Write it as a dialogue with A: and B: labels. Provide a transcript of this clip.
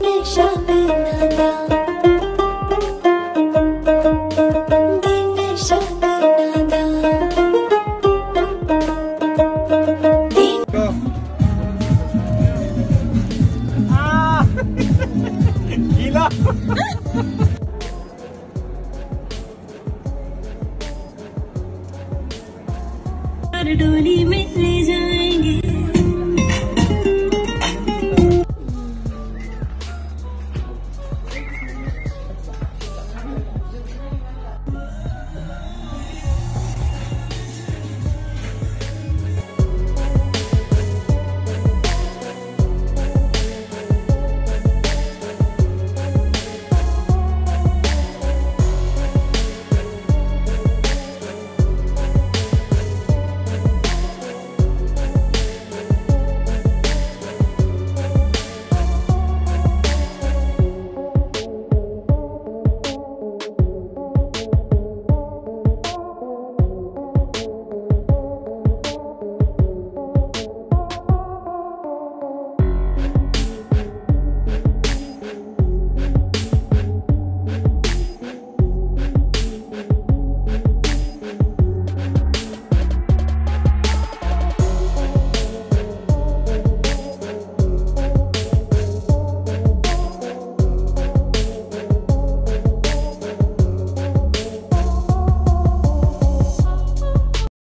A: Deixa a pena गीला डोली में